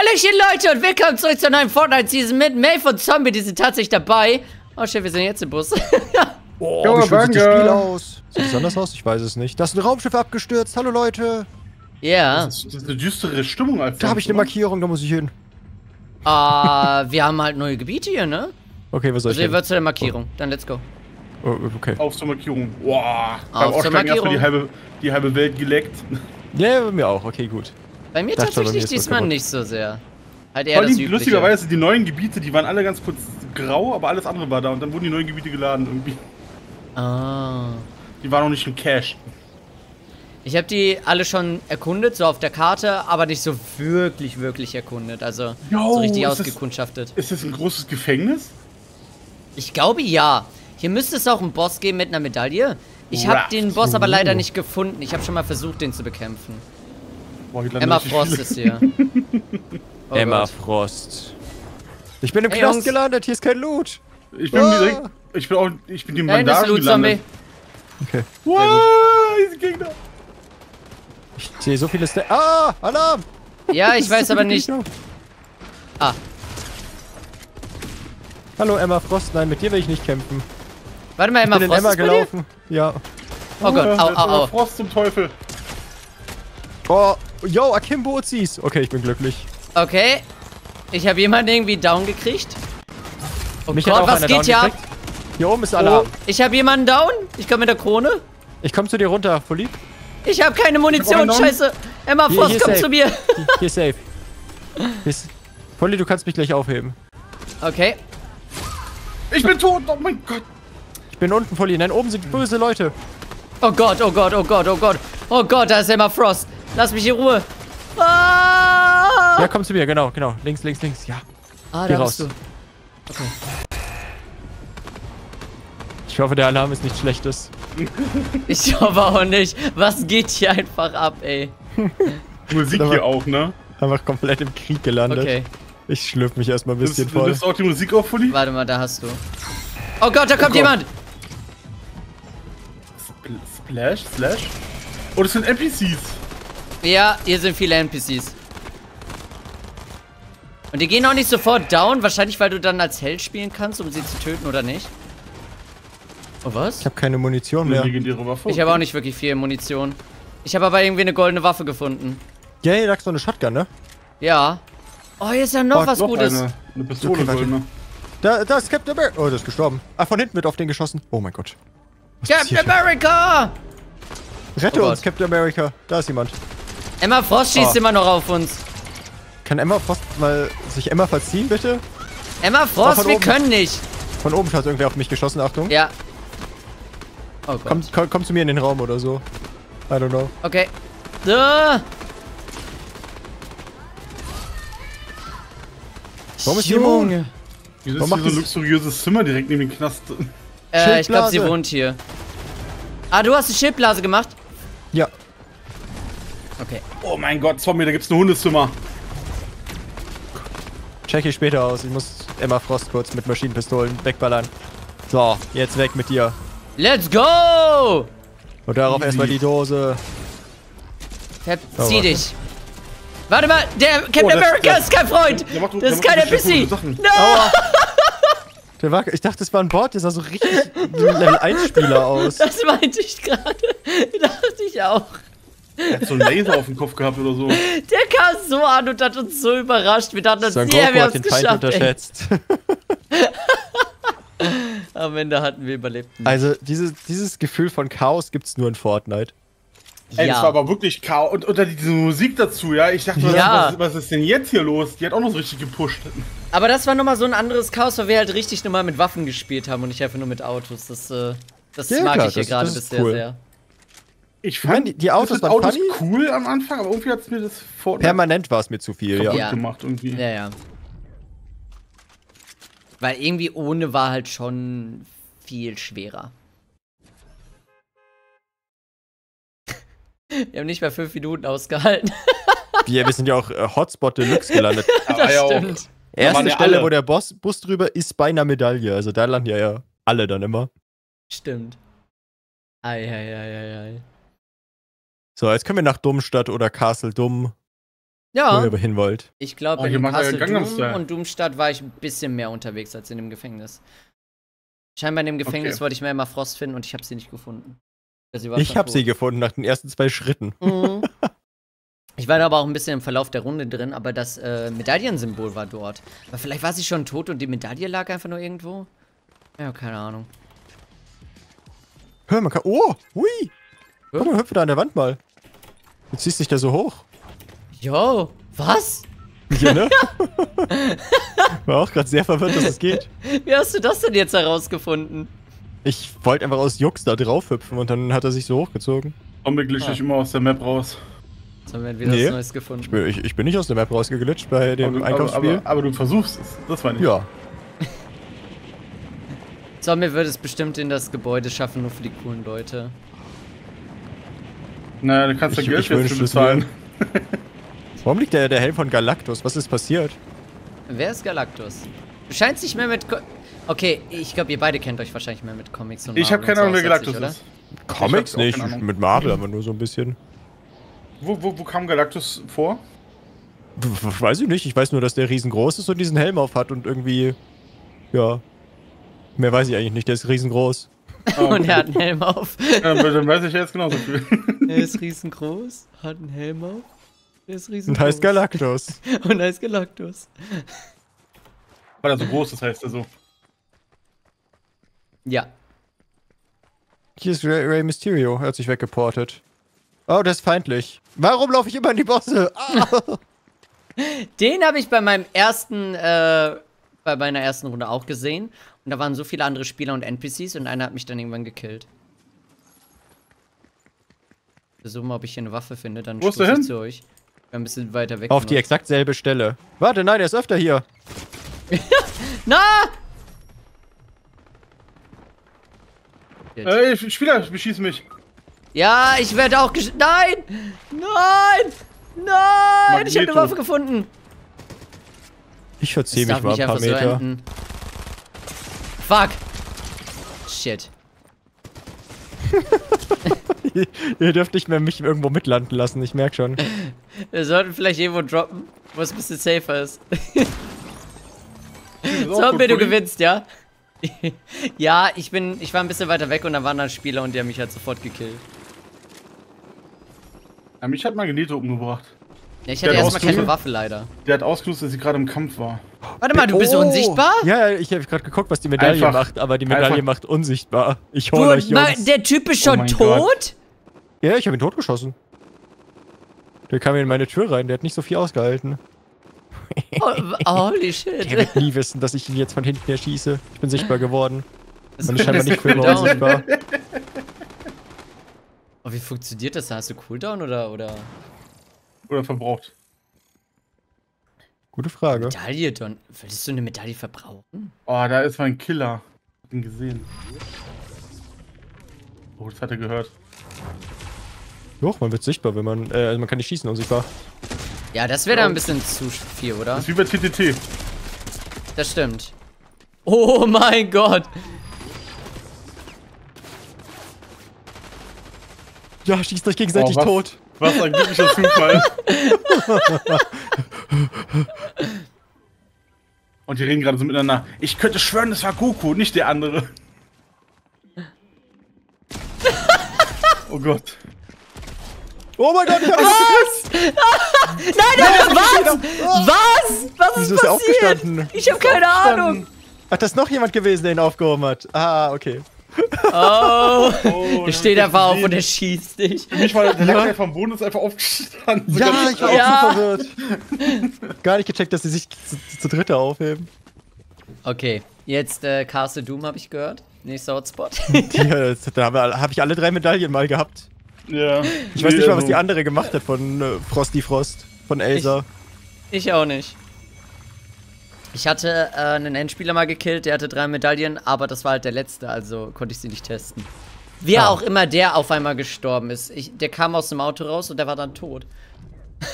Hallöchen Leute und willkommen zurück zur neuen Fortnite-Season mit Maeve und Zombie, die sind tatsächlich dabei. Oh shit, wir sind jetzt im Bus. Oh, Jo, wie schön sieht das. Spiel aus. Sieht es anders aus? Ich weiß es nicht. Da ist ein Raumschiff abgestürzt. Hallo Leute. Ja, Das ist eine düstere Stimmung als Da habe ich eine Markierung, da muss ich hin. äh, wir haben halt neue Gebiete hier, ne? Okay, was soll ich Also ihr hin? wird zu der Markierung, dann let's go. Oh, okay. Auf zur Markierung. Boah. Auf Beim zur Aussteigen erstmal Markierung. die halbe, die halbe Welt geleckt. Ja, bei mir auch. Okay, gut. Bei mir mir tatsächlich diesmal nicht so sehr. Halt eher Vor das allem, Übliche. lustigerweise, die neuen Gebiete, die waren alle ganz kurz grau, aber alles andere war da. Und dann wurden die neuen Gebiete geladen irgendwie. Ah. Die waren noch nicht im Cache. Ich habe die alle schon erkundet, so auf der Karte, aber nicht so wirklich, wirklich erkundet. Also Jo, so richtig ist das- ausgekundschaftet. Ist das ein großes Gefängnis? Ich glaube ja. Hier müsste es auch einen Boss geben mit einer Medaille. Ich habe den Boss aber leider Oh. nicht gefunden. Ich habe schon mal versucht, den zu bekämpfen. Boah, Emma Frost viele. ist hier. Oh Emma Gott. Frost. Ich bin im Hey, Knast gelandet. Hier ist kein Loot. Ich bin Ah. direkt. Ich bin auch. Ich bin die Bandagen Loot Zombie. Okay. Wow, diese Gegner. Ich sehe so viele Sta Ah, Alarm. Ja, ich weiß so aber nicht. Gegner. Ah, Hallo Emma Frost. Nein, mit dir will ich nicht kämpfen. warte mal, Ich Emma bin in Frost Emma ist bei dir? gelaufen. Ja. Oh Gott, au, au, Emma au. Frost zum Teufel. Oh, yo, Akimbo Uzis. Okay, ich bin glücklich. Okay. Ich habe jemanden irgendwie down gekriegt. Oh Mich hat Gott, auch was geht down hier ab? Hier oben ist Oh, Alarm. ich habe jemanden down. Ich komme mit der Krone. Ich komme zu dir runter, Fully. Ich habe keine Munition, hab scheiße. Emma Hier- Frost, hier komm safe. zu mir. Hier, hier ist safe. Hier ist Fully, du kannst mich gleich aufheben. Okay. Ich bin tot. Oh mein Gott. Ich bin unten, Fully. Nein, oben sind böse Leute. Oh Gott, oh Gott, oh Gott, oh Gott. Oh Gott, da ist Emma Frost. Lass mich in Ruhe. Ah, Ja, komm zu mir, genau, genau. Links, links, links. Ja. ah geh da raus. bist du. Okay. Ich hoffe, der Alarm ist nichts Schlechtes. Ich hoffe auch nicht. Was geht hier einfach ab, ey? Musik hier auch, ne? Einfach komplett im Krieg gelandet. Okay. Ich schlürf mich erstmal ein bisschen du voll. nimmst auch die Musik auf, Fully? Warte mal, da hast du. Oh Gott, da kommt Gott. jemand. Spl Splash, Slash? Oh, das sind NPCs. Ja, hier sind viele NPCs. Und die gehen auch nicht sofort down, wahrscheinlich weil du dann als Held spielen kannst, um sie zu töten oder nicht. Oh was? Ich habe keine Munition mehr. Ich habe auch nicht wirklich viel Munition. Ich habe aber irgendwie eine goldene Waffe gefunden. Yay, da ist so eine Shotgun, ne? Ja. Oh, hier ist ja noch Oh, was Noch Gutes. eine, eine Pistole, Okay, goldene. Da, da ist Captain America. Oh, der ist gestorben. Ah, von hinten wird auf den geschossen. Oh mein Gott. Was Captain hier? America! Rette Oh uns. Captain America. Da ist jemand. Emma Frost schießt Oh. immer noch auf uns. Kann Emma Frost mal sich Emma verziehen, bitte? Emma Frost, wir oben. können nicht. Von oben hat irgendwer auf mich geschossen, Achtung. Ja. Oh Gott. Komm, komm, komm zu mir in den Raum oder so. I don't know. Okay. Ah. Warum ist Junge. immun? Wieso Warum ist macht hier so ein luxuriöses Zimmer direkt neben dem Knast? Äh, ich glaube, sie wohnt hier. Ah, du hast die Schildblase gemacht? Ja. Okay. Oh mein Gott, Zombie, da gibt's ein Hundezimmer. Check ich später aus. Ich muss Emma Frost kurz mit Maschinenpistolen wegballern. So, jetzt weg mit dir. Let's go! Und darauf erstmal die Dose. Verzieh Oh, dich. Warte mal, der Captain Oh, das- America das- ist kein Freund. Der macht- das der ist kein NPC. No! Der war, ich dachte, das war ein Bot. Der sah so richtig Level 1 Spieler aus. Das meinte ich gerade. Dachte ich auch. Er hat so einen Laser auf dem Kopf gehabt oder so. Der kam so an und hat uns so überrascht. Wir dachten uns, Son yeah, wir hat haben den es Feind geschafft. Ey. unterschätzt. Am Ende hatten wir überlebt. Also, dieses, dieses Gefühl von Chaos gibt's nur in Fortnite. Ey, Ja. das war aber wirklich Chaos. Und unter diese Musik dazu, ja. Ich dachte, was, Ja. was, was ist denn jetzt hier los? Die hat auch noch so richtig gepusht. Aber das war nochmal so ein anderes Chaos, weil wir halt richtig nochmal mit Waffen gespielt haben und nicht einfach nur mit Autos. Das, äh, das Ja, mag klar, ich hier gerade bisher cool. sehr. Ich meine, die- die Autos waren Autos funny. cool am Anfang, aber irgendwie hat es mir das Fortnite Permanent war es mir zu viel, ja. Ja. gemacht irgendwie. Ja, ja. Weil irgendwie ohne war halt schon viel schwerer. Wir haben nicht mal fünf Minuten ausgehalten. Wir, wir sind ja auch äh, Hotspot Deluxe gelandet. Da Das ja stimmt. Erste ja Stelle, alle. wo der Boss, Bus drüber ist bei einer Medaille. Also da landen ja, ja alle dann immer. Stimmt. Ei, ei, ei, ei, ei. So, jetzt können wir nach Dummstadt oder Castle Dumm. wo ihr Ja, hin wollt. ich glaube, Oh, in Castle Style. und Doomstadt war ich ein bisschen mehr unterwegs als in dem Gefängnis. Scheinbar in dem Gefängnis Okay. wollte ich mehr immer Frost finden und ich habe sie nicht gefunden. Ja, sie war Ich schon hab tot. sie gefunden nach den ersten zwei Schritten. Mhm. Ich war da aber auch ein bisschen im Verlauf der Runde drin, aber das äh, Medaillensymbol war dort. Aber vielleicht war sie schon tot und die Medaille lag einfach nur irgendwo? Ja, keine Ahnung. Hör, man kann. Oh! Hui! Guck mal, hüpfe da an der Wand mal. Du ziehst dich da so hoch. Jo, was? Hier, ne? War auch gerade sehr verwirrt, dass es geht. Wie hast du das denn jetzt herausgefunden? Ich wollte einfach aus Jux da drauf hüpfen und dann hat er sich so hochgezogen. Augenblick glitsch Ah. ich immer aus der Map raus. Jetzt haben wir wieder Nee. was Neues Ich gefunden. bin, ich, ich bin nicht aus der Map rausgeglitscht bei dem aber, Einkaufsspiel. Aber, aber, aber du versuchst es. Das war nicht. ja. Zombie wird es bestimmt in das Gebäude schaffen, nur für die coolen Leute. Naja, dann kannst du Ich- Geld ich jetzt bezahlen. Warum liegt der, der Helm von Galactus? Was ist passiert? Wer ist Galactus? Du scheinst nicht mehr mit. Co okay, ich glaube, ihr beide kennt euch wahrscheinlich mehr mit Comics und Ich habe Marvel keine Ahnung, wer Galactus ist. Comics nicht, mit Marvel aber nur so ein bisschen. Wo, wo, wo kam Galactus vor? Weiß ich nicht, ich weiß nur, dass der riesengroß ist und diesen Helm auf hat und irgendwie. Ja. Mehr weiß ich eigentlich nicht, der ist riesengroß. Ah, Und er hat einen Helm auf. ja, dann weiß ich jetzt genauso viel. er ist riesengroß, hat einen Helm auf. Er ist riesengroß. Und heißt Galactus. Und heißt Galactus. Weil er so groß ist, heißt er so. Ja. Hier ist Ray, Ray Mysterio, er hat sich weggeportet. Oh, das ist feindlich. Warum laufe ich immer in die Bosse? Ah. Den habe ich bei meinem ersten, äh, bei meiner ersten Runde auch gesehen. Und da waren so viele andere Spieler und NPCs und einer hat mich dann irgendwann gekillt. Versuchen mal, ob ich hier eine Waffe finde, dann Wo stoße ich zu euch. Ich bin ein bisschen weiter weg. Auf die exakt selbe Stelle. Warte, nein, er ist öfter hier. Na! Ey, Spieler, beschieß mich. Ja, ich werde auch gesch... Nein! Nein! Nein! Ich habe eine Magneto. Waffe gefunden. Ich verziehe mich mal ein paar so Meter. enden. Fuck. Shit. Ihr dürft nicht mehr mich irgendwo mitlanden lassen, ich merk schon. Wir sollten vielleicht irgendwo droppen, wo es ein bisschen safer ist. Zombie, du gewinnst, ja? ja, ich bin, ich war ein bisschen weiter weg und da waren dann Spieler und die haben mich halt sofort gekillt. Ja, mich hat Magneto umgebracht. Ja, ich hatte Der hat erstmal keine. Waffe leider. Der hat ausgenutzt, dass sie gerade im Kampf war. Warte mal, du bist Oh. unsichtbar? Ja, ja, ich habe gerade geguckt, was die Medaille Einfach- macht, aber die Medaille einfach- macht unsichtbar. Ich Du, hol euch, ma, Jungs. der Typ ist Oh schon mein tot? Ja, ich habe ihn totgeschossen. Der kam in meine Tür rein, der hat nicht so viel ausgehalten. Oh, holy Der shit. wird nie wissen, dass ich ihn jetzt von hinten erschieße. Ich bin sichtbar geworden. Das Man ist scheinbar nicht für immer unsichtbar. Oh, wie funktioniert das? Hast du Cooldown oder, oder Oder verbraucht. Gute Frage. Medaille, Don? Würdest du eine Medaille verbrauchen? Oh, da ist mein Killer. Hab ihn gesehen. Oh, das hat er gehört. Doch, man wird sichtbar, wenn man. Äh, also man kann nicht schießen, unsichtbar. Ja, das wäre dann ein bisschen zu viel, oder? Das ist wie bei TTT. Das stimmt. Oh mein Gott. Ja, schießt euch gegenseitig Oh, tot. Was ein glücklicher Zufall. Und die reden gerade so miteinander. Ich könnte schwören, das war Goku, nicht der andere. Oh Gott. Oh mein Gott, ich hab Was? Nein, nein, was? Was? Was ist Wieso ist er passiert? aufgestanden? Ich habe keine Ahnung. Ach, das ist noch jemand gewesen, der ihn aufgehoben hat. Ah, okay. Oh. Oh, Er steht einfach auf und er schießt dich. Für mich war der lag einfach am Boden ist einfach aufgestanden. Ja, ich war Ja. auch so verwirrt. Gar nicht gecheckt, dass sie sich zu, zu dritte aufheben. Okay, jetzt äh, Castle Doom habe ich gehört. Nächster Hotspot. Ja, da habe hab ich alle drei Medaillen mal gehabt. Ja. Ich weiß nicht mal, was die also, andere gemacht hat von äh, Frosty Frost, von Elsa. Ich auch nicht. Ich hatte äh, einen Endspieler mal gekillt, der hatte drei Medaillen, aber das war halt der letzte, also konnte ich sie nicht testen. Wer Ah. auch immer der auf einmal gestorben ist. Ich, der kam aus dem Auto raus und der war dann tot.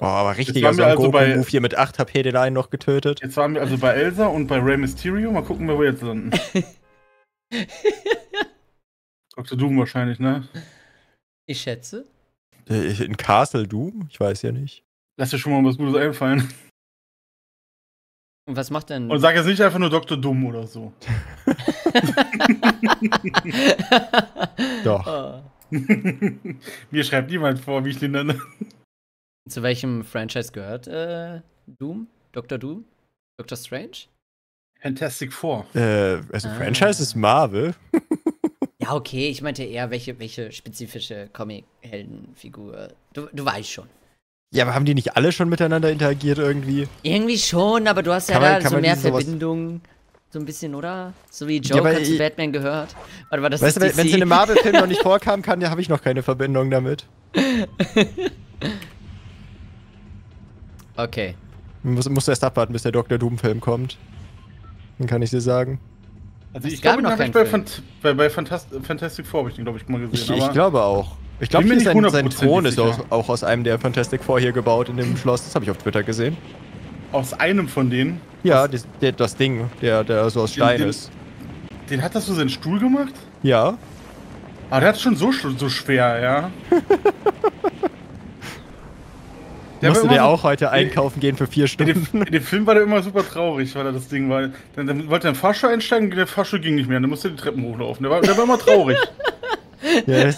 Oh, aber Son also bei- Goku-Move hier mit 8 HP den einen noch getötet. Jetzt waren wir also bei Elsa und bei Rey Mysterio. Mal gucken, wer wir jetzt landen. Dr. Doom wahrscheinlich, ne? Ich schätze. Äh, In Castle Doom? Ich weiß ja nicht. Lass dir schon mal was Gutes einfallen. Und was macht denn. Und sag jetzt nicht einfach nur Dr. Dumm oder so. Doch. Oh. Mir schreibt niemand vor, wie ich den nenne. Zu welchem Franchise gehört äh, Doom? Dr. Doom? Dr. Strange? Fantastic Four. Äh, also Ah. Franchise ist Marvel. Ja, okay, ich meinte eher, welche, welche spezifische Comic-Heldenfigur. Du, du weißt schon. Ja, aber haben die nicht alle schon miteinander interagiert irgendwie? Irgendwie schon, aber du hast ja Kann man- da so mehr Verbindungen. So ein bisschen, oder? So wie Ja, Joker aber zu Batman gehört. Warte mal, das weißt du, wenn es in einem Marvel-Film noch nicht vorkam, kann, ja, habe ich noch keine Verbindung damit. Okay. Muss, muss erst abwarten, bis der Dr. Doom-Film kommt. Dann kann ich dir sagen. Also ich glaube, noch ich bei, Film. Fant bei, bei Fantast Fantastic Four habe ich den, glaube ich, mal gesehen. Ich, ich glaube auch. Ich glaube, sein, sein Thron ist auch, auch aus einem der Fantastic Four hier gebaut in dem Schloss. Das habe ich auf Twitter gesehen. aus einem von denen, Ja, das, das Ding, der, der so aus Stein den- ist. den hat das so seinen Stuhl gemacht? Ja. Aber der hat schon so, so schwer, ja. Der Musste der auch heute einkaufen gehen für vier Stunden. in dem Film war der immer super traurig, weil er das Ding war. Dann, dann wollte er in den Fahrstuhl einsteigen, der Fahrstuhl ging nicht mehr, dann musste er die Treppen hochlaufen. Der war, der war immer traurig. Ja,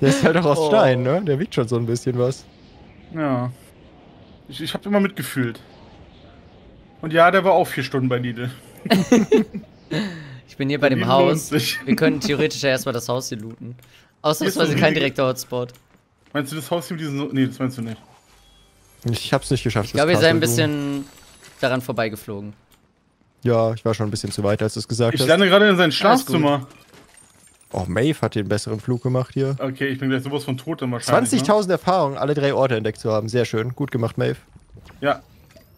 der, ist, halt auch aus Oh. Stein, ne? Der wiegt schon so ein bisschen was. ja. Ich, ich habe immer mitgefühlt. Und ja, der war auch vier Stunden bei Lidl. Ich bin hier bei dem Lidl Haus. Wir könnten theoretisch ja erstmal das Haus hier looten. Ausnahmsweise kein direkter Hotspot. Meinst du das Haus hier mit diesen. Nee, das meinst du nicht. Ich hab's nicht geschafft. Ich glaube, ihr das seid ein bisschen daran vorbeigeflogen. Ja, ich war schon ein bisschen zu weit, als du es gesagt Ich hast. lerne gerade in sein Schlafzimmer. Oh, Maeve hat den besseren Flug gemacht hier. Okay, ich bin gleich sowas von tot dann wahrscheinlich. Ne? 20.000 Erfahrungen, alle drei Orte entdeckt zu haben. Sehr schön. Gut gemacht, Maeve. Ja.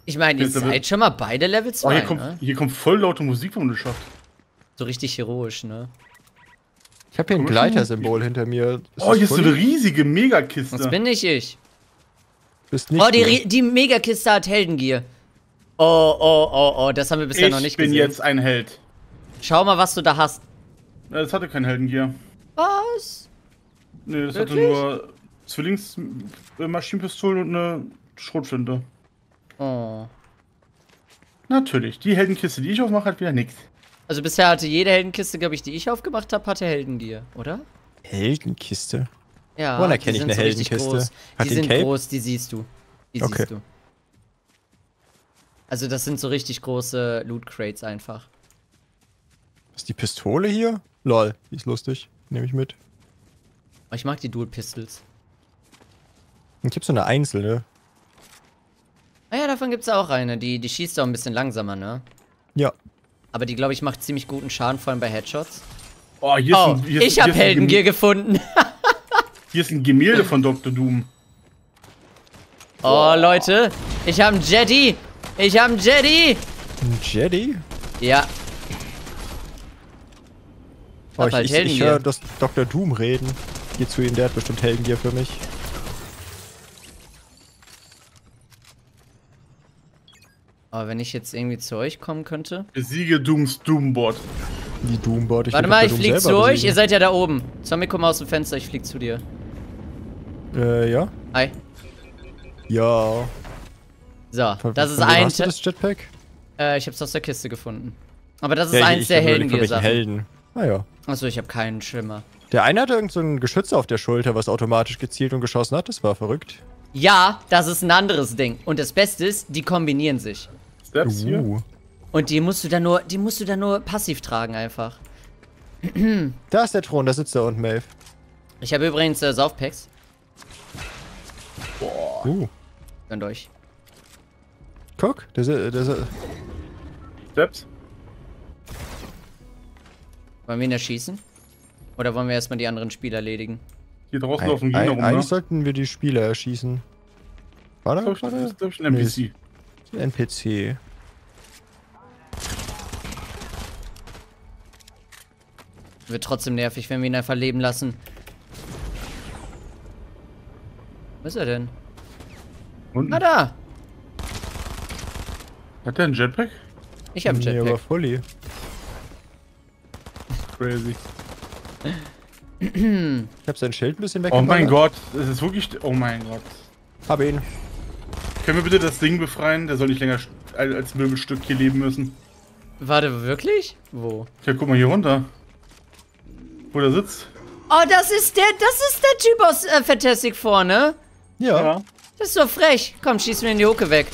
Ich meine, ihr seid schon mal beide Level Oh, 2, hier, kommt, ne? hier kommt voll laute Musik vom Geschafft. So richtig heroisch, ne? Ich habe hier ein. Gleitersymbol hinter mir. Ist Oh, hier ist so eine riesige Megakiste. Das bin nicht ich. Bist nicht Oh, die, die Megakiste hat Heldengier. Oh, oh, oh, oh, das haben wir bisher ich noch nicht bin gesehen. jetzt ein Held. Schau mal, was du da hast. Ja, Das hatte kein Heldengier. Was? Nee, das Wirklich? hatte nur Zwillingsmaschinenpistolen und eine Schrotflinte. Oh. Natürlich. Die Heldenkiste, die ich aufmache, hat wieder nichts. Also bisher hatte jede Heldenkiste, glaube ich, die ich aufgemacht habe, hatte Heldengier, oder? Heldenkiste. Ja. Woran die erkenne ich eine so Heldenkiste? Die sind Cape? groß, die siehst du. Die Okay. siehst du. Also das sind so richtig große Loot Crates einfach. Ist die Pistole hier? Lol, die ist lustig. Nehme ich mit. Ich mag die Dual Pistols. Und ich hab so eine einzelne. Ah ja, davon gibt's auch eine. Die, die schießt auch ein bisschen langsamer, ne? Ja. Aber die, glaube ich, macht ziemlich guten Schaden, vor allem bei Headshots. Oh, hier ist Oh, ein, hier ich habe ein Heldengier gefunden. Hier ist ein Gemälde von Dr. Doom. Oh, Leute. Ich habe einen Jedi. Ich habe einen Jedi. Ein Jedi? Ja. Oh, ich halt ich, ich höre das Dr. Doom reden. Geh zu ihm, der hat bestimmt Heldengier für mich. Aber wenn ich jetzt irgendwie zu euch kommen könnte. Besiege Dooms Doombot. Die Doombot. Ich Warte mal, ich Doom flieg zu euch. Ihr besiegen. seid ja da oben. Zombie, komm mal aus dem Fenster. Ich flieg zu dir. Äh, ja. Hi. Ja. So, Von- das ist ein. Hast du das Jetpack? Äh, ich hab's aus der Kiste gefunden. Aber das ist Ja, ich- eins ich der welchen Heldengier-Sachen. Helden. Ah ja. Achso, ich habe keinen Schimmer. Der eine hatte irgend so ein Geschütz auf der Schulter, was automatisch gezielt und geschossen hat. Das war verrückt. Ja, das ist ein anderes Ding. Und das Beste ist, die kombinieren sich. Steps hier. Uh. Und die musst du dann nur, die musst du dann nur passiv tragen einfach. Da ist der Thron, da sitzt er unten, Maeve. Ich habe übrigens äh, Saufpacks. Uh. Gönnt euch. Guck, der, si- Steps. Wollen wir ihn erschießen? Oder wollen wir erstmal die anderen Spieler erledigen? Hier draußen laufen Gegner rum, ne? Eigentlich sollten wir die Spieler erschießen. War da? War da? ich, das ist, glaub ich, ein Nee, NPC. NPC. Wird trotzdem nervig, wenn wir ihn einfach leben lassen. Wo ist er denn? Und Ah, da! hat der einen Jetpack? Ich habe einen Nee, aber Jetpack. fully. Crazy. Ich hab sein Schild ein bisschen weg. Oh mein Gott, das ist wirklich. Oh mein Gott. Hab ihn. Können wir bitte das Ding befreien? Der soll nicht länger als Möbelstück hier leben müssen. Warte, wirklich? Wo? Ja, guck mal hier runter. Wo der sitzt. Oh, das ist der, das ist der Typ aus äh, Fantastic Four, ne? Ja. Das ist so frech. Komm, schieß mir in die Hucke weg.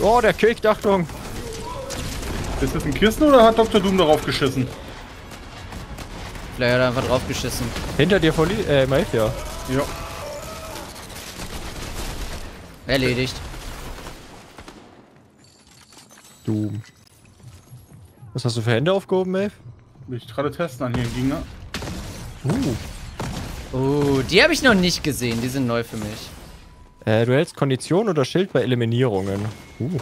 Oh, der kickt, Achtung. Ist das ein Kissen oder hat Dr. Doom darauf geschissen? Vielleicht hat er einfach draufgeschissen. Hinter dir vor äh, Maeve, ja. Ja. Erledigt. Du. Was hast du für Hände aufgehoben, Maeve? Will ich gerade testen an hier im Gegner. Uh. Oh, die habe ich noch nicht gesehen. Die sind neu für mich. Äh, du hältst Kondition oder Schild bei Eliminierungen. Uh.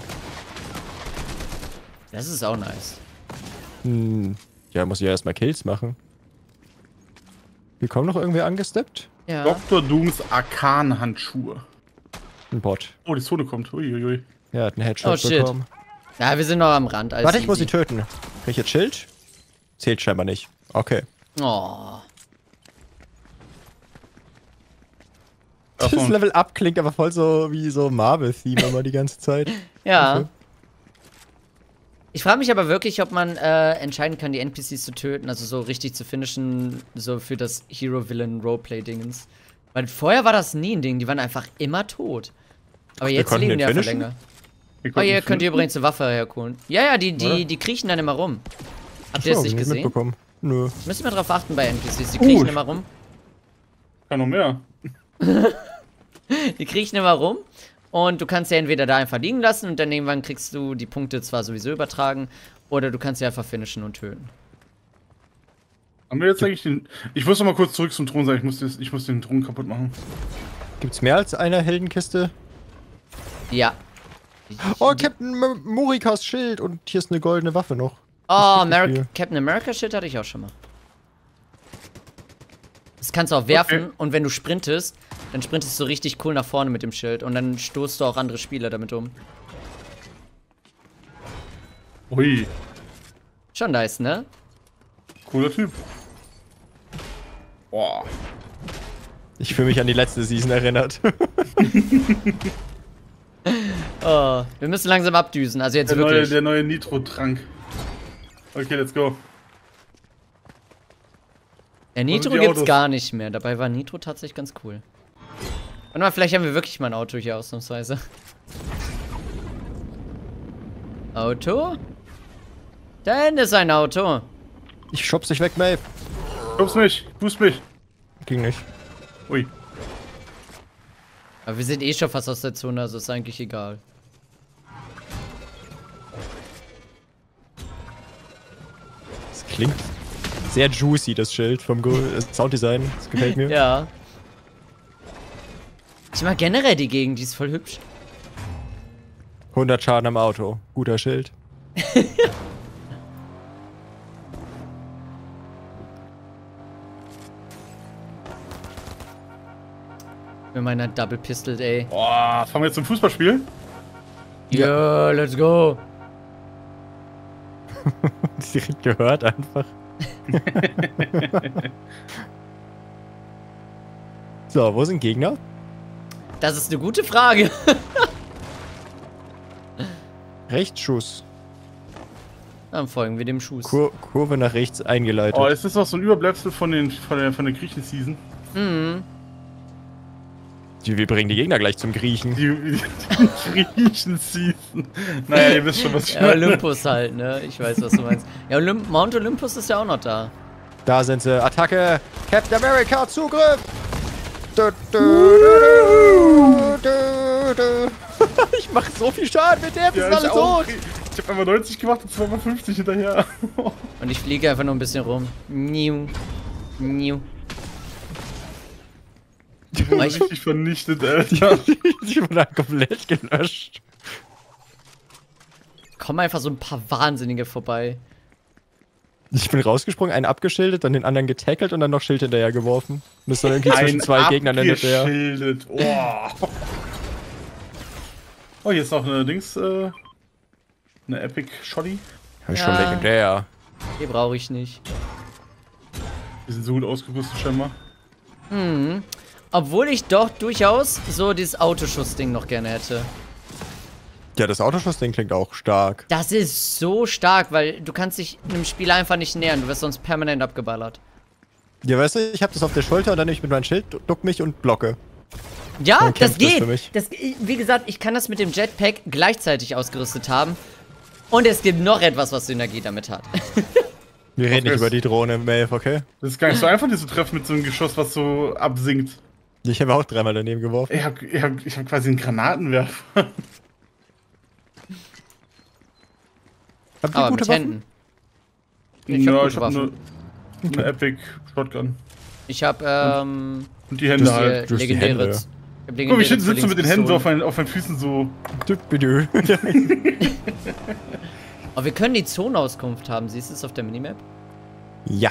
Das ist auch nice. Hm. Ja, muss ich ja erstmal Kills machen. Wir kommen noch irgendwer angesteppt? Ja. Dr. Dooms Arkan-Handschuhe. Ein Bot. Oh, die Zone kommt. Uiuiui. Er hat einen Headshot Oh, shit. bekommen. Ja, wir sind noch am Rand. Warte, ich muss easy. sie töten. Krieg ich jetzt Schild? Zählt scheinbar nicht. Okay. Oh. Das Level Up klingt aber voll so wie so Marvel-Theme immer die ganze Zeit. Ja. Okay. Ich frage mich aber wirklich, ob man äh, entscheiden kann, die NPCs zu töten, also so richtig zu finishen, so für das Hero-Villain-Roleplay-Dingens. Weil vorher war das nie ein Ding, die waren einfach immer tot. Aber jetzt leben die einfach länger. Oh, hier könnt ihr übrigens eine Waffe herholen. Ja, ja, die, die, Oder? die kriechen dann immer rum. Habt ihr das nicht gesehen? Mitbekommen. Nö. Müssen wir drauf achten bei NPCs, die kriechen Gut. immer rum. Kann noch mehr. Die kriechen immer rum. Und du kannst ja entweder da einfach liegen lassen und dann irgendwann kriegst du die Punkte zwar sowieso übertragen, oder du kannst sie einfach finishen und töten. Haben wir jetzt eigentlich den. Ich muss noch mal kurz zurück zum Thron sein. Ich muss, das, ich muss den Thron kaputt machen. Gibt's mehr als eine Heldenkiste? Ja. Oh, Captain M Murikas Schild und hier ist eine goldene Waffe noch. Oh, Ameri. Captain America Shit hatte ich auch schon mal. Das kannst du auch werfen Okay. und wenn du sprintest, dann sprintest du richtig cool nach vorne mit dem Schild und dann stoßt du auch andere Spieler damit um. Ui. Schon nice, ne? Cooler Typ. Boah. Ich fühle mich an die letzte Season erinnert. Oh, wir müssen langsam abdüsen, also jetzt Der neue, wirklich. der neue Nitro-Trank. Okay, let's go. Sind Nitro gibt's Autos? gar nicht mehr. Dabei war Nitro tatsächlich ganz cool. Warte mal, vielleicht haben wir wirklich mal ein Auto hier ausnahmsweise. Auto? Da hinten ist ein Auto. Ich schubs dich weg, Maeve. Schubst mich, boost mich. Ging nicht. Ui. Aber wir sind eh schon fast aus der Zone, also ist eigentlich egal. Das klingt sehr juicy, das Schild vom Go Sounddesign. Das gefällt mir. Ja. Ich mag generell die Gegend, die ist voll hübsch. 100 Schaden am Auto. Guter Schild. Mit meiner Double Pistol, ey. Boah, fahren wir jetzt zum Fußballspiel? Ja, let's go. Direkt gehört einfach. So, wo sind Gegner? Das ist eine gute Frage. Rechtsschuss. Dann folgen wir dem Schuss. Kur Kurve nach rechts eingeleitet. Oh, ist das noch so ein Überbleibsel von, den, von der, von der Griechen-Season? Mhm. Die- Wir bringen die Gegner gleich zum Griechen. Die, die Griechen-Season. Naja, ihr wisst schon, was ich Ja, Olympus halt, ne? Ich weiß, was du meinst. Ja, Olymp Mount Olympus ist ja auch noch da. Da sind sie. Attacke. Captain America, Zugriff. Du, du, du, du, du. ich mach so viel Schaden mit der. Wir sind Ja, alle ich auch. tot. Ich hab einmal 90 gemacht und zweimal 50 hinterher. Und ich fliege einfach nur ein bisschen rum. Niu. Niu. Die wurden ich- richtig vernichtet, Alter. Die wurden halt komplett gelöscht. Kommen einfach so ein paar Wahnsinnige vorbei. Ich bin rausgesprungen, einen abgeschildert, dann den anderen getackelt und dann noch Schild hinterher geworfen. Und dann irgendwie zwischen zwei Gegnern endet der. abgeschildert. Oh. oh, hier ist noch eine Dings, äh, eine Epic Shoddy. Ja. Ja. Schon legendär. Die brauche ich nicht. Die sind so gut ausgerüstet scheinbar. Mhm. Obwohl ich doch durchaus so dieses Autoschuss-Ding noch gerne hätte. Ja, das Autoschussding klingt auch stark. Das ist so stark, weil du kannst dich einem Spieler einfach nicht nähern. Du wirst sonst permanent abgeballert. Ja, weißt du, ich hab das auf der Schulter und dann nehme ich mit meinem Schild, duck mich und blocke. Ja, das geht. für mich. Das, wie gesagt, ich kann das mit dem Jetpack gleichzeitig ausgerüstet haben. Und es gibt noch etwas, was Synergie damit hat. Wir reden nicht Okay. über die Drohne, Maeve, okay? Das ist gar nicht so einfach, die zu treffen mit so einem Geschoss, was so absinkt. Ich habe auch dreimal daneben geworfen. Ich hab, ich hab, ich hab quasi einen Granatenwerfer. Habt ihr Aber gute mit Waffen? Händen. Ich hab ja, gute ich hab Waffen. eine, eine Epic Shotgun. Ich hab, ähm, Und die Hände die halt. durch die legendäre. Hände. ich hab Guck mal, sitzt du mit den Händen so auf, meinen, auf meinen Füßen so. Düppidü. Aber wir können die Zonenauskunft haben. Siehst du es auf der Minimap? ja.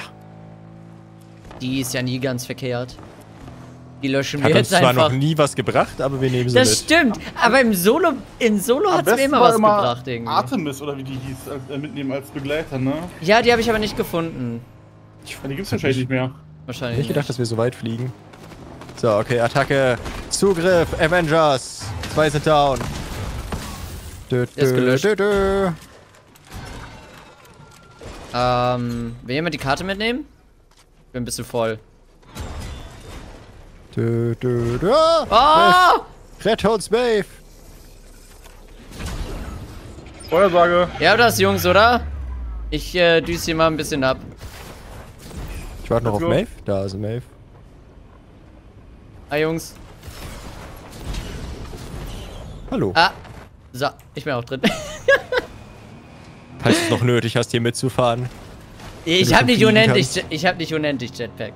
Die ist ja nie ganz verkehrt. Die löschen wir Hat uns jetzt zwar einfach. noch nie was gebracht, aber wir nehmen sie Das mit. stimmt, aber im Solo, in Solo Am hat's mir immer was gebracht irgendwie. Artemis oder wie die hieß, als, äh, mitnehmen als Begleiter, ne? Ja, die habe ich aber nicht gefunden. Ja, die gibt's wahrscheinlich nicht mehr. Wahrscheinlich. Ich gedacht, dass wir so weit fliegen. So, okay, Attacke. Zugriff, Avengers. Zwei sind down. Dö, ist dö, gelöscht. dö, dö. Ähm, will jemand die Karte mitnehmen? Ich bin ein bisschen voll. Dö, dö, dö. Ah! Oh! Rette uns, Maeve. Feuersage. Ja, das, Jungs, oder? Ich äh, düse hier mal ein bisschen ab. Ich warte noch auf. Maeve. Da ist Maeve. Ah, Jungs. Hallo. Ah. So, ich bin auch drin. Falls du es noch nötig hast, hier mitzufahren. ich schon nicht unendlich, kannst. Ich habe nicht unendlich Jetpack.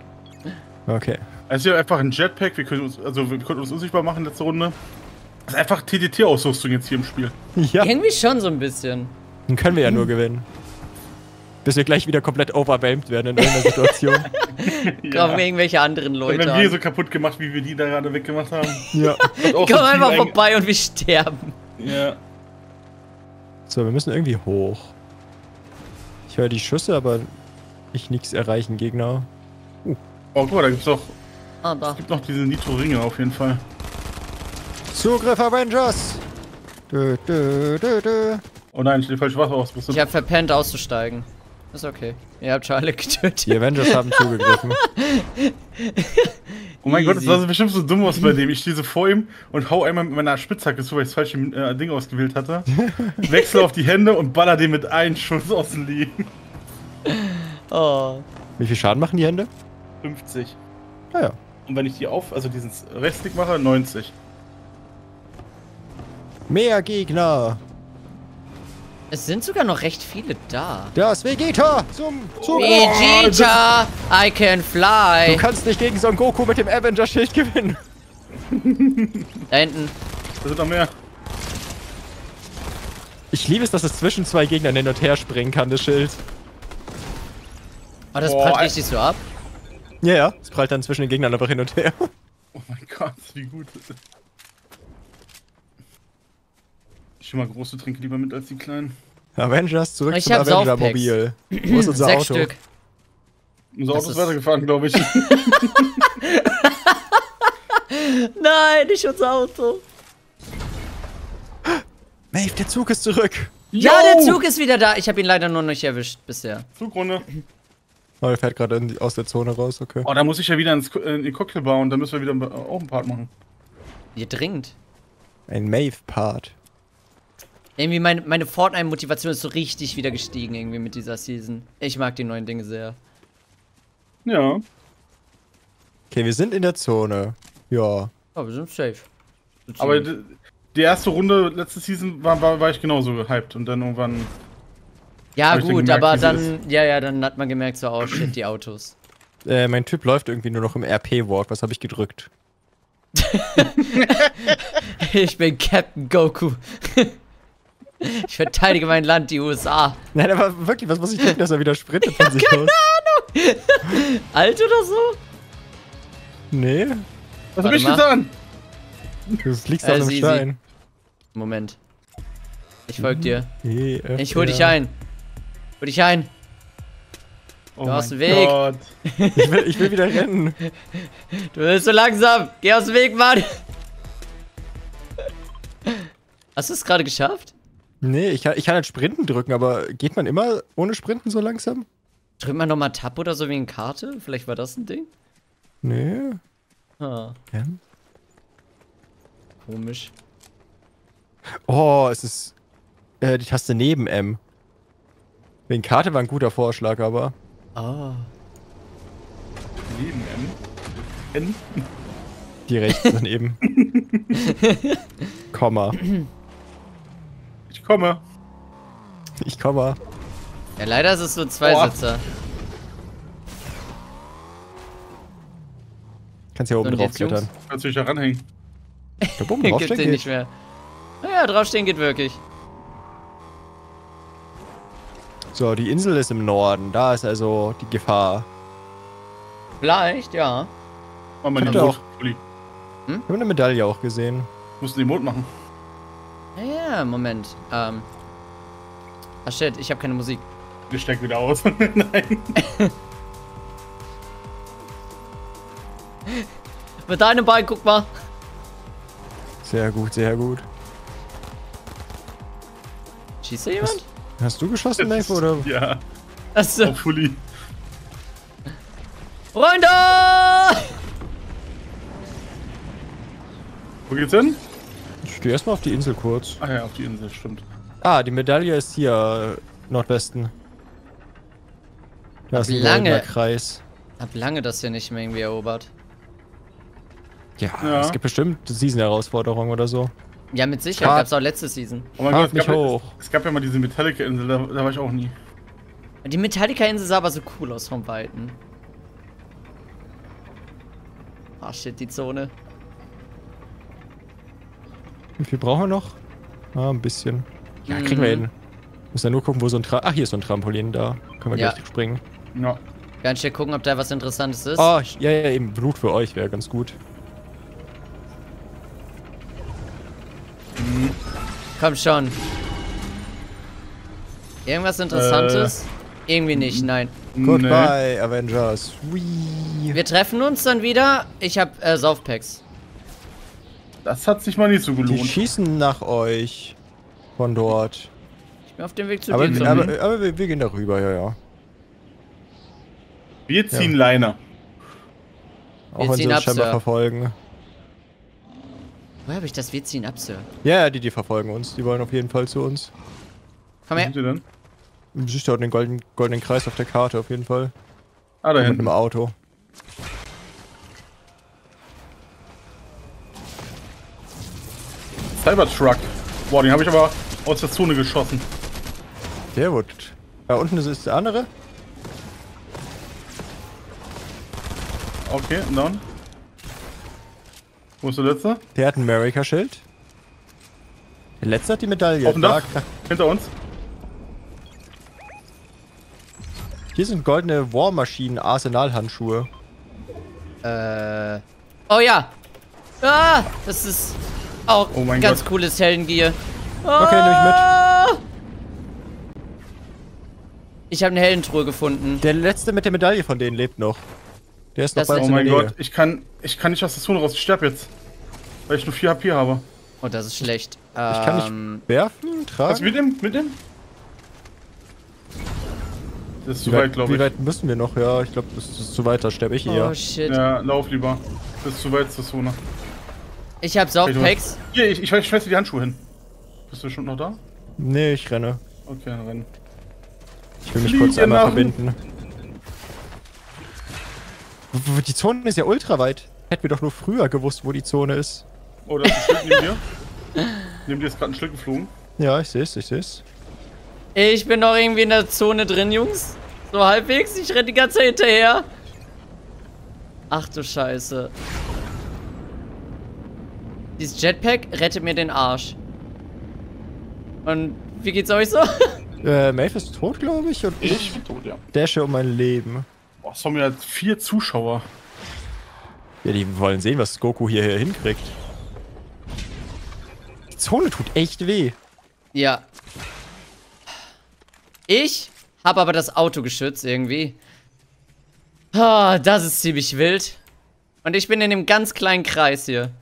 Okay. Also hier einfach ein Jetpack, wir können uns, also wir konnten uns unsichtbar machen letzte Runde. Das ist einfach TTT-Ausrüstung jetzt hier im Spiel. Ja, Irgendwie schon so ein bisschen. dann können wir ja nur gewinnen. Bis wir gleich wieder komplett overwhelmed werden in irgendeiner Situation. Kommen irgendwelche anderen Dann Leute werden wir an. so kaputt gemacht, wie wir die da gerade weggemacht haben. ja. Die so kommen viel einfach vorbei und wir sterben. Ja. So, wir müssen irgendwie hoch. Ich höre die Schüsse, aber ich nichts erreichen, Gegner. Oh, guck mal, da gibt's doch Ah, da. gibt noch diese Nitro-Ringe auf jeden Fall. Zugriff Avengers! Dö, dö, dö, dö. Oh nein, ich die falsche Waffe ausgerüstet. Ich habe verpennt auszusteigen. Ist okay. Ihr habt schon alle getötet. Die Avengers haben zugegriffen. Oh mein Gott, das Easy. sah so bestimmt so dumm aus bei dem. Ich stehe so vor ihm und hau einmal mit meiner Spitzhacke zu, weil ich das falsche äh, Ding ausgewählt hatte. Wechsle auf die Hände und baller den mit einem Schuss aus dem Leben. Oh. Wie viel Schaden machen die Hände? 50. Ah ja. Und wenn ich die auf, also diesen Rechtsklick mache, 90. Mehr Gegner! Es sind sogar noch recht viele da. Das Vegeta! Zum Zugriff! Vegeta, I can Du fly. kannst nicht gegen Son Goku mit dem Avenger-Schild gewinnen. Da hinten. Da sind noch mehr. Ich liebe es, dass es zwischen zwei Gegnern hin und her springen kann, das Schild. Oh, das Boah, prallt richtig so ab. Ja, ja. Es prallt dann zwischen den Gegnern einfach hin und her. Oh mein Gott, wie gut. Ich nehme mal große Tränke lieber mit als die kleinen. Avengers, zurück Ich zum Avenger-Mobil. Wo ist unser Sechs Auto? Stück. Unser Auto ist ist- weitergefahren, glaube ich. Nein, nicht unser Auto. Maeve, der Zug ist zurück. Ja, Yo! der Zug ist wieder da. Ich habe ihn leider nur nicht erwischt bisher. Zugrunde. Oh, der fährt gerade in die- aus der Zone raus, okay. Oh, da muss ich ja wieder ins, äh, in den Cocktail bauen. Da müssen wir wieder äh, auch einen Part machen. Hier dringend. Ein Maeve-Part. Irgendwie meine, meine Fortnite-Motivation ist so richtig wieder gestiegen irgendwie mit dieser Season. Ich mag die neuen Dinge sehr. Ja. Okay, wir sind in der Zone. Ja. Oh, wir sind safe. Aber ziemlich. d- die erste Runde letzte Season war, war, war ich genauso gehypt. Und dann irgendwann. Ja hab ich dann gut, gemerkt, aber dann, ja, ja, dann hat man gemerkt, so, oh shit, die Autos. Äh, mein Typ läuft irgendwie nur noch im RP-Walk. Was habe ich gedrückt? ich bin Captain Goku. ich verteidige mein Land, die USA. Nein, aber wirklich, was muss ich drücken, dass er wieder sprintet von sich aus? Alt oder so? Nee, Was Warte hab ich mal. getan? du liegst Äh, auf easy. Stein. Moment. Ich folge dir. E, Ich hol dich ein. Hol dich ein. Oh Geh aus dem Weg. Gott. Ich will, ich will wieder rennen. Du bist so langsam. Geh aus dem Weg, Mann. Hast du es gerade geschafft? Nee, ich kann, ich kann halt Sprinten drücken, aber geht man immer ohne Sprinten so langsam? Drückt man nochmal Tab oder so wie in Karte? Vielleicht war das ein Ding? Nee. Ah, Ja. komisch. Oh, es ist äh, die Taste neben M. Wegen Karte war ein guter Vorschlag, aber. Oh. Neben M. N. Die rechts daneben. Komma. Ich komme. Ich komme. Ja, leider ist es so ein Zweisitzer. Kannst ja oben Und drauf klettern. Kannst du dich da ranhängen. Da oben draufstehen den geht. nicht mehr. Naja, draufstehen geht wirklich. So, die Insel ist im Norden. Da ist also die Gefahr. Vielleicht, ja. Mach mal Kann den doch. Mond. Uli. Wir haben eine Medaille auch gesehen. Musst du den Mond machen. Ja, ja, Moment. Ähm. Ah shit, ich habe keine Musik. Wir stecken wieder aus. Nein. Mit deinem Bein, guck mal. Sehr gut, sehr gut. Schießt da jemand? Hast du geschossen, Dave, oder? Ja, Achso. auf Fully. Freunde! Wo geht's hin? Ich gehe erstmal auf die Insel kurz. Ah ja, auf die Insel, stimmt. Ah, die Medaille ist hier, äh, Nordwesten. Da ist ein lange. Kreis. Hab lange das hier nicht mehr irgendwie erobert. Ja, Ja. es gibt bestimmt Season-Herausforderungen oder so. Ja, mit Sicherheit. Ah. Gab's auch letzte Season. Oh mein Gott, es mich gab, ja, hoch. es gab ja mal diese Metallica-Insel, da, da war ich auch nie. Die Metallica-Insel sah aber so cool aus vom Weiten. Ah shit, die Zone. Wie viel brauchen wir noch? Ah, ein bisschen. Ja, kriegen wir Mhm. hin. Muss ja nur gucken, wo so ein Tra Ach, hier ist so ein Trampolin da. Können wir Ja. gleich springen. Ja. Ganz schnell gucken, ob da was Interessantes ist. Oh, ja, ja, eben. Blut für euch wäre ganz gut. Komm schon. Irgendwas Interessantes? Irgendwie nicht, nein. Goodbye, Avengers. Whee. Wir treffen uns dann wieder. Ich hab äh, Saufpacks. Das hat sich mal nicht so Die gelohnt. schießen nach euch. Von dort. Ich bin auf dem Weg zu Aber, dir. aber, Zombie. aber, wir, wir gehen darüber, ja, ja. Wir ziehen Leine. Auch Wir wenn sie uns scheinbar verfolgen. Woher habe ich das? Wir ziehen ab, Sir. Ja, die, die verfolgen uns. Die wollen auf jeden Fall zu uns. Komm Wo her. sind wir denn? Du siehst dort den goldenen, goldenen Kreis auf der Karte auf jeden Fall. Ah, da Mit hinten. einem Auto. Cybertruck. Boah, den habe ich aber aus der Zone geschossen. Der wird. Da unten ist, der andere. Okay, dann? Wo ist der letzte? Der hat ein America-Schild. Der letzte hat die Medaille. Auf dem Dach. Da- Hinter uns. Hier sind goldene Warmaschinen-Arsenal-Handschuhe. Äh. Oh ja. Ah, das ist auch Oh mein ganz Gott. cooles Heldengear. Okay, nehme ich mit. Ah! Ich habe eine Heldentruhe gefunden. Der letzte mit der Medaille von denen lebt noch. Der ist noch Das bei ist- uns Oh mein Nähe. Gott, ich kann, ich kann nicht aus der Zone raus. Ich sterb jetzt. Weil ich nur 4 HP habe. Oh, das ist schlecht. Ich kann Ähm, nicht werfen, Was tragen. mit dem? Mit dem? Das ist zu Wie weit, weit, glaube wie ich. weit müssen wir noch? Ja, ich glaube, das ist zu weit, da sterbe ich eher. Oh shit. Ja, lauf lieber. Das ist zu weit zur Zone. Ich habe Saufpacks. Hier, ich, ich, ich schmeiß dir die Handschuhe hin. Bist du schon noch da? Nee, ich renne. Okay, dann renn. Ich will mich Fliege kurz einmal nach- verbinden. Die Zone ist ja ultra weit. Hätten wir doch nur früher gewusst, wo die Zone ist. Oh, da ist ein Stück neben dir. Neben dir ist gerade ein Stück geflogen. Ja, ich seh's, ich seh's. Ich bin noch irgendwie in der Zone drin, Jungs. So halbwegs. Ich renne die ganze Zeit hinterher. Ach du Scheiße. Dieses Jetpack rettet mir den Arsch. Und wie geht's euch so? Äh, Maeve ist tot, glaube ich, und ich Ich bin tot, ja. dashe um mein Leben. Boah, es haben ja vier Zuschauer. Ja, die wollen sehen, was Goku hierher hinkriegt. Die Zone tut echt weh. Ja. Ich habe aber das Auto geschützt irgendwie. Ah, das ist ziemlich wild. Und ich bin in dem ganz kleinen Kreis hier.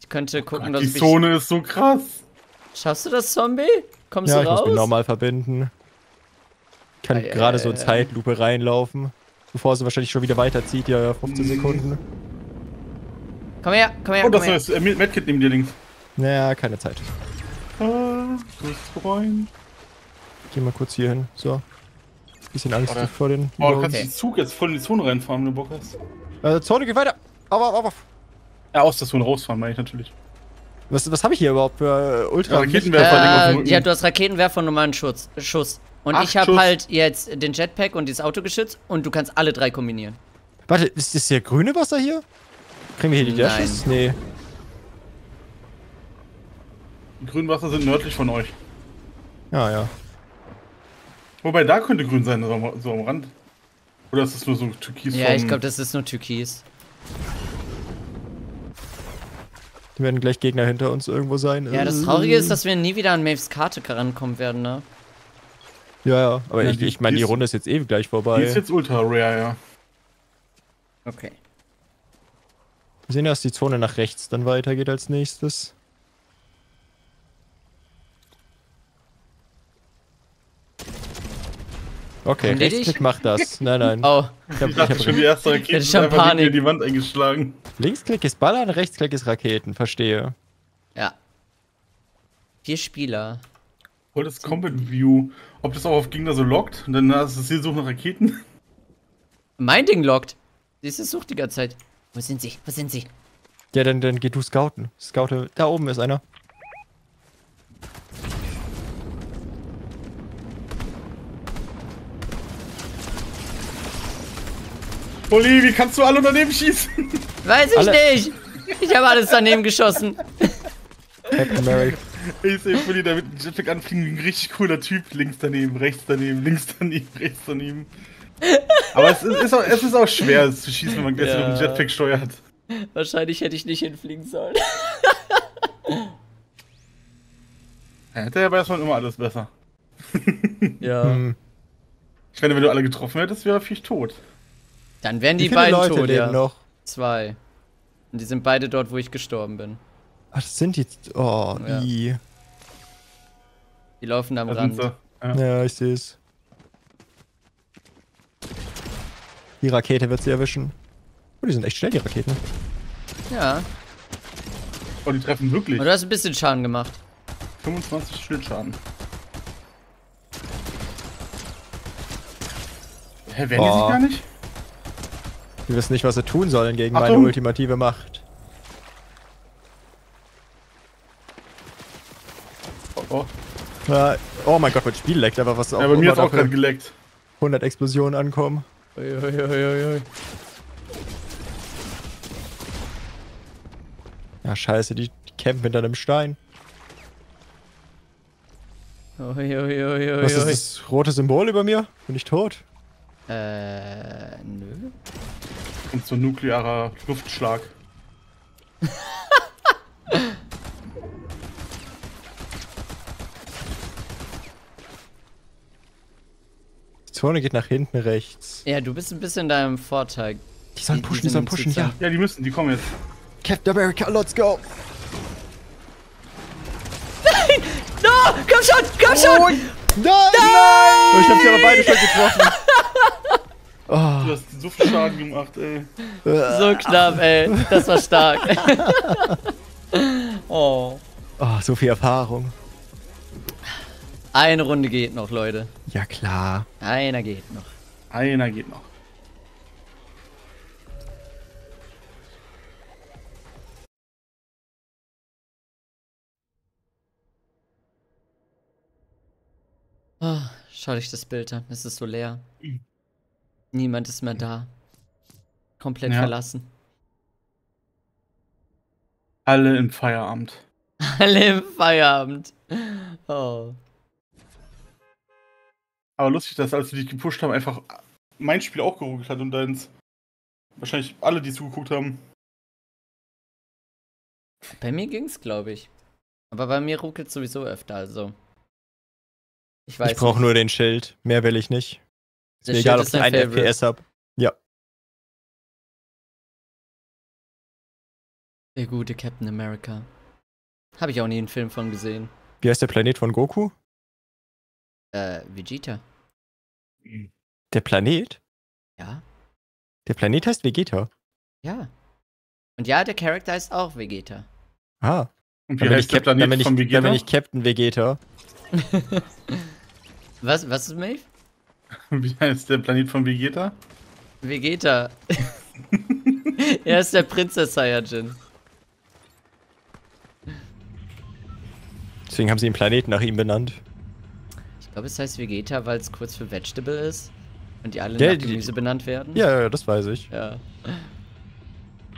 Ich könnte gucken, dass Die ich mich... Zone ist so krass. Schaffst du das, Zombie? Kommst Ja, du ich muss raus? mich nochmal verbinden. Ich kann ei, gerade so in ei. Zeitlupe reinlaufen. Bevor sie wahrscheinlich schon wieder weiterzieht, ja, 15 Mhm. Sekunden. Komm her, komm her, Oh, komm das her. ist äh, Medkit neben dir links. Naja, keine Zeit. Ah, grüß Freund. Geh mal kurz hier hin. So. Bisschen Angst Oder- vor den. Oh, du kannst Okay. den Zug jetzt voll in die Zone reinfahren, wenn du Bock hast. Äh, Zone geht weiter. Aber, aber. Ja, aus der Zone rausfahren, meine ich natürlich. Was, was habe ich hier überhaupt für äh, Ultra? Ja, Raketenwerfer, Äh, ja, du hast Raketenwerfer und normalen Schutz, Schuss. Und Acht ich habe halt jetzt den Jetpack und dieses Autogeschütz und du kannst alle drei kombinieren. Warte, ist das hier grüne Wasser hier? Kriegen wir hier die Nein. Dashes? Nee. Die grünen Wasser sind nördlich von euch. Ja, ja. Wobei, da könnte grün sein, so am, so am Rand. Oder ist das nur so türkis Ja, ich glaube, das ist nur Türkis. Da werden gleich Gegner hinter uns irgendwo sein. Ja, das Traurige ist, dass wir nie wieder an Maves Karte rankommen werden, ne? Ja, ja. Aber Ja, ich, die- ich meine, die die Runde ist jetzt eh gleich Die vorbei. ist jetzt ultra rare, ja. Okay. Wir sehen, dass die Zone nach rechts dann weitergeht als nächstes. Okay, die Rechtsklick macht das. Nein, nein. Oh, Ich hab, Ich ich dachte hab, schon, die erste Rakete ist schon einfach mir die Wand eingeschlagen. Linksklick ist Ballern, Rechtsklick ist Raketen. Verstehe. ja. Vier Spieler. Voll das Combat View. Ob das auch auf Gegner so lockt und dann ist es hier Suche nach Raketen. Mein Ding lockt. Siehst du, es sucht die ganze Zeit. Wo sind sie? Wo sind sie? Ja, dann, dann geh du scouten. Scoute. Da oben ist einer. Oli, wie kannst du alle daneben schießen? Weiß ich Alle- nicht. Ich habe alles daneben geschossen. Captain Merrick. Ich sehe Fully da mit dem Jetpack anfliegen, wie ein richtig cooler Typ. Links daneben, rechts daneben, links daneben, rechts daneben. Aber es ist, ist auch, es ist auch schwer, es zu schießen, wenn man gestern Ja. mit dem Jetpack steuert. Wahrscheinlich hätte ich nicht hinfliegen sollen. Ja, hinterher weiß man immer alles besser. Ja. Hm. Ich meine, wenn du alle getroffen hättest, wäre Fisch tot. Dann wären Wie die viele beiden Leute tot, leben ja. noch? Zwei. Und die sind beide dort, wo ich gestorben bin. Ach, das sind die. Oh, Ja. i. Die laufen am Da Rand. Ja. Ja, ich sehe es. Die Rakete wird sie erwischen. Oh, die sind echt schnell, die Raketen. Ja. Oh, die treffen wirklich. Und du hast ein bisschen Schaden gemacht. 25 Schildschaden. Hä, werden die Oh. sich gar nicht? Die wissen nicht, was sie tun sollen gegen meine Achtung. ultimative Macht. Oh. Ja, oh mein Gott, mein Spiel leckt einfach, was auch Ja, bei mir ist auch gerade geleckt. 100 Explosionen ankommen. Uiuiuiui. Ja, scheiße, die, die campen hinter einem Stein. Uiuiuiui. Was ist das rote Symbol über mir? Bin ich tot? Äh, nö. Und so ein nuklearer Luftschlag. Zone geht nach hinten rechts. Ja, du bist ein bisschen in deinem Vorteil. Die sollen Die- die pushen, die sind sollen pushen, ja. Ja, die müssen, die kommen jetzt. Captain America, let's go! No, komm schon, komm schon! Nein! Nein! Oh, ich hab sie aber beide schon getroffen. Oh, Du hast so viel Schaden gemacht, ey. So knapp, ey. Das war stark. oh. oh, so viel Erfahrung. Eine Runde geht noch, Leute. Ja, klar. Einer geht noch. Einer geht noch. Oh, schau dich das Bild an. Es ist so leer. Niemand ist mehr da. Komplett Ja. verlassen. Alle im Feierabend. Alle im Feierabend. Oh. Aber lustig, dass als wir dich gepusht haben, einfach mein Spiel auch geruckelt hat und deins. Wahrscheinlich alle, die zugeguckt haben. Bei mir ging's, glaube ich. Aber bei mir ruckelt sowieso öfter, also. Ich weiß. Ich brauche nur den Schild. Mehr will ich nicht. Ist mir egal, ob ich einen Favorite. FPS habe. Ja. Der gute Captain America. Habe ich auch nie einen Film von gesehen. Wie heißt der Planet von Goku? Äh, Vegeta. Der Planet? Ja? Der Planet heißt Vegeta. Ja. Und ja, der Charakter ist auch Vegeta. Ah. Und Dann wie bin, ich heißt der Captain, dann, bin Planet ich, von dann Vegeta? bin ich Captain Vegeta. Was, was ist Maeve? Wie heißt der Planet von Vegeta? Vegeta. er ist der Prinzess Saiyajin. Deswegen haben sie den Planeten nach ihm benannt. Ich glaube, es heißt Vegeta, weil es kurz für Vegetable ist. Und die alle Ja, nach die- Gemüse benannt werden. Ja, ja, das weiß ich. Ja.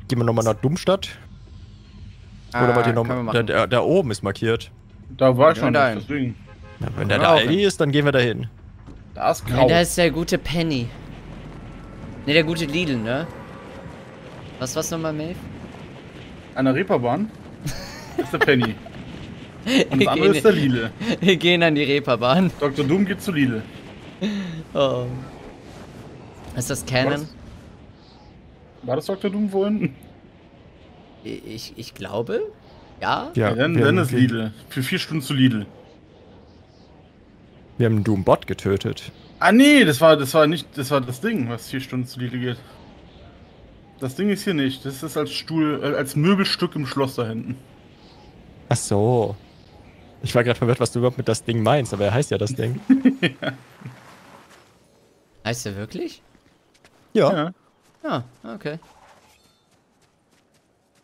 Gehen wir nochmal nach Dummstadt. Oder wollt ihr Ah, können wir noch. machen. Da, da, da oben ist markiert. Da war ich schon, wenn da Ja, der auch. Aldi ist, dann gehen wir dahin. Da ist grau. Nein, da ist der gute Penny. Ne, der gute Lidl, ne? Was war's nochmal, Maeve? An der Reeperbahn ist der Penny. Und Wir das andere ist der gehen, Lidl. wir gehen an die Reeperbahn. Dr. Doom geht zu Lidl. Oh. Ist das Canon? Was? War das Dr. Doom vorhin? Ich, ich glaube. Ja. Ja, dann, wir, dann haben, ist Lidl. Für vier Stunden zu Lidl. wir haben einen Doombot getötet. Ah nee, das war das war nicht, das war das Ding, was vier Stunden zu Lidl geht. Das Ding ist hier nicht. Das ist als Stuhl, äh, als Möbelstück im Schloss da hinten. Ach so. Ich war gerade verwirrt, was du überhaupt mit das Ding meinst, aber er heißt ja das Ding. Heißt der wirklich? Ja. Ja. Ah, okay.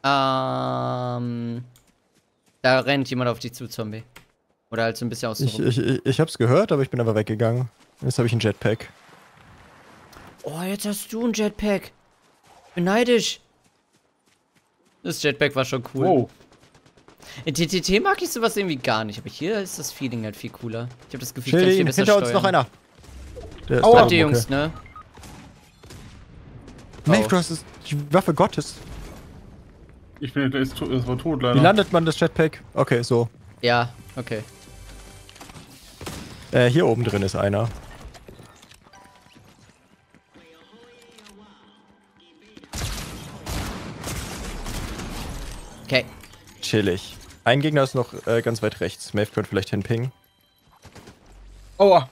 Ähm. Da rennt jemand auf dich zu, Zombie. Oder halt so ein bisschen außen Ich, ich, ich, hab's gehört, aber ich bin aber weggegangen. Jetzt habe ich einen Jetpack. Oh, jetzt hast du ein Jetpack. Bin neidisch. Das Jetpack war schon cool. Wow. In TTT mag ich sowas irgendwie gar nicht, aber hier ist das Feeling halt viel cooler. Ich habe das Gefühl, ich kann Chill viel ihn, besser hinter uns steuern. noch einer. Der ist Aua. oben, Jungs, ne? Oh. du hast es, die Waffe Gottes. Ich bin jetzt to es war tot Wie leider. landet man das Jetpack? Okay, so. Ja, okay. Äh, hier oben drin ist einer. Okay. Chillig. Ein Gegner ist noch äh, ganz weit rechts. Maeve könnte vielleicht hinpingen. Aua,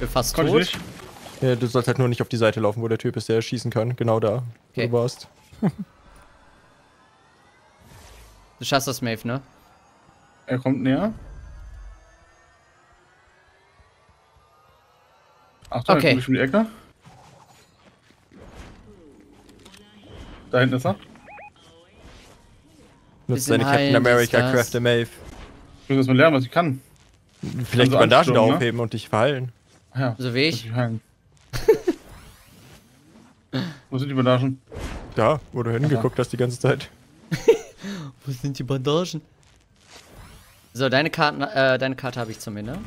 Bin fast konnte ich tot. Ja, du sollst halt nur nicht auf die Seite laufen, wo der Typ ist, der schießen kann. Genau da, wo Okay. du warst. Du schaffst das, Maeve, ne? Er kommt näher. Achtung, Okay. okay. ich um die Ecke. Da hinten ist er. Nutzt deine Captain America. Craft Maeve. Ich muss erst mal lernen, was ich kann. Vielleicht die Also Bandagen da ne? aufheben und dich verheilen. Ja, So wie ich. Wo sind die Bandagen? Da, wo du hingeguckt hast die ganze Zeit. Wo sind die Bandagen? So, deine Karten, äh, deine Karte habe ich zu mir, ne?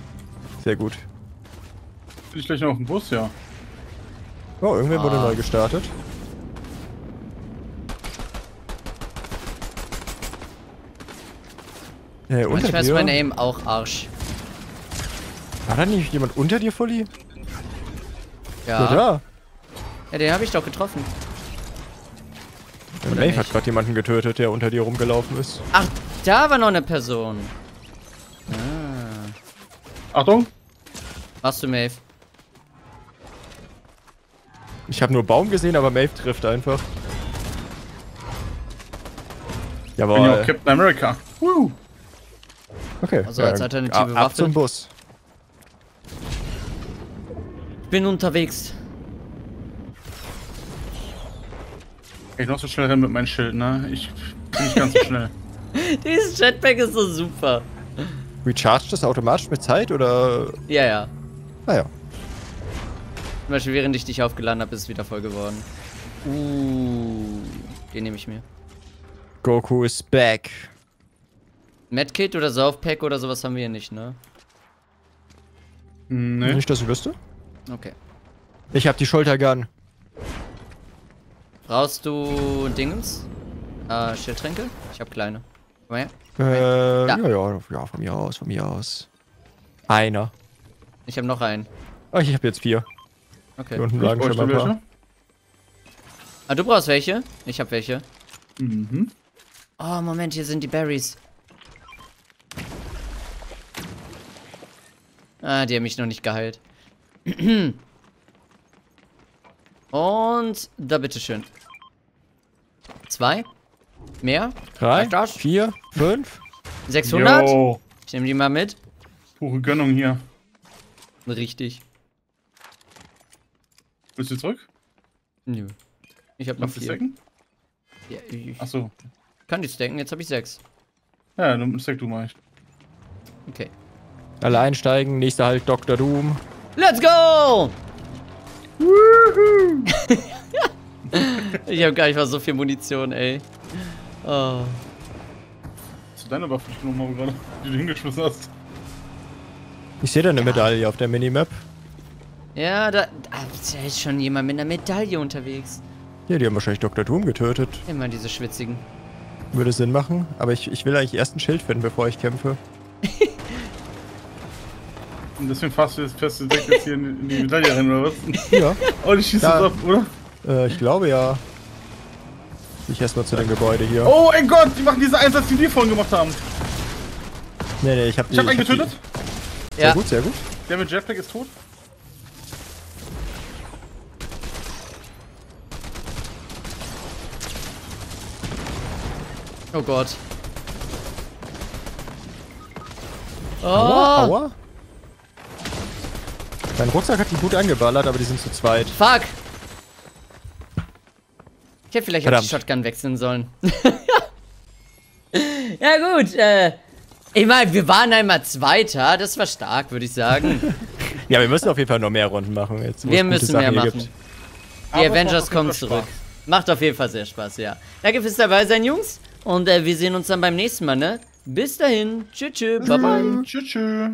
Sehr gut. Bin ich gleich noch auf dem Bus, ja. Oh, irgendwer wurde Ah. neu gestartet. Äh, unter Manchmal ist dir? mein Aim auch Arsch. War da nicht jemand unter dir, Fully? Ja. Ja, da. Ja, den habe ich doch getroffen. Der Maeve hat gerade jemanden getötet, der unter dir rumgelaufen ist. Ach, da war noch eine Person. Ah. Achtung! Machst du, Maeve? Ich habe nur Baum gesehen, aber Maeve trifft einfach. Ich bin ja auch Jawohl. Captain America. Woo! Okay. Also als alternative ab, ab Waffe. zum Bus. Ich bin unterwegs. Ich noch so schnell rennen mit meinem Schild, ne? Ich bin nicht ganz so schnell. Dieses Jetpack ist so super. Recharge das automatisch mit Zeit oder. Ja, ja. Naja. Zum Beispiel, während ich dich aufgeladen habe, ist es wieder voll geworden. Uh, den nehme ich mir. Goku is back. Medkit oder Saufpack oder sowas haben wir hier nicht, ne? Nee. Nicht, dass ich wüsste. Okay. Ich habe die Schultergun. Brauchst du Dingens? Äh, Schildtränke? Ich habe kleine. Komm her. Äh, Ja. ja. ja, ja, von mir aus, von mir aus. Einer. Ich habe noch einen. Oh, ich habe jetzt vier. Okay. Hier unten Ich lagen schon mal ein paar. Ah, du brauchst welche? Ich habe welche. Mhm. Oh, Moment, hier sind die Berries. Ah, die haben mich noch nicht geheilt. Und da bitteschön. Zwei. Mehr. Drei, vier, fünf. 600. Jo, Ich nehme die mal mit. pure Gönnung hier. Richtig. Willst du zurück? Nö. Ich habe noch vier. stacken? Ja, ich Achso. kann die stacken, jetzt habe ich sechs. Ja, dann stack du mal. Ich. Okay. Alle einsteigen, nächster Halt Dr. Doom. Let's go! ich habe gar nicht mal so viel Munition, ey. Oh. Hast du deine Waffe genommen aber gerade, die du hingeschmissen hast? Ich sehe da eine Medaille auf der Minimap. Ja, da, da ist schon jemand mit einer Medaille unterwegs. Ja, die haben wahrscheinlich Dr. Doom getötet. Immer diese schwitzigen. Würde Sinn machen, aber ich, ich will eigentlich erst ein Schild finden, bevor ich kämpfe. Und deswegen fährst du jetzt, fährst du direkt jetzt hier in, in die Medaille rein, oder was? Ja, Oh, die schießt Da. uns ab, oder? äh, ich glaube ja. Ich erstmal zu dem Gebäude hier. Oh, ey Gott, die machen diese Einsatz, die wir vorhin gemacht haben. Nee, nee, ich hab die. Ich hab einen die- getötet. Sehr Ja. gut, sehr gut. Der mit Jetpack ist tot. Oh Gott. Oh, Aua, aua. Dein Rucksack hat die gut angeballert, aber die sind zu zweit. fuck. Ich hätte vielleicht auch die Verdammt. Shotgun wechseln sollen. ja gut, äh, ich meine, wir waren einmal Zweiter, das war stark, würde ich sagen. Ja, wir müssen auf jeden Fall noch mehr Runden machen jetzt. wir müssen Sachen mehr machen. gibt. Die Aber Avengers kommen zurück. Spaß. Macht auf jeden Fall sehr Spaß, ja. Danke fürs dabei sein, Jungs. Und äh, wir sehen uns dann beim nächsten Mal, ne? Bis dahin. Tschüss, tschüss. Bye, bye. Tschüss, tschüss.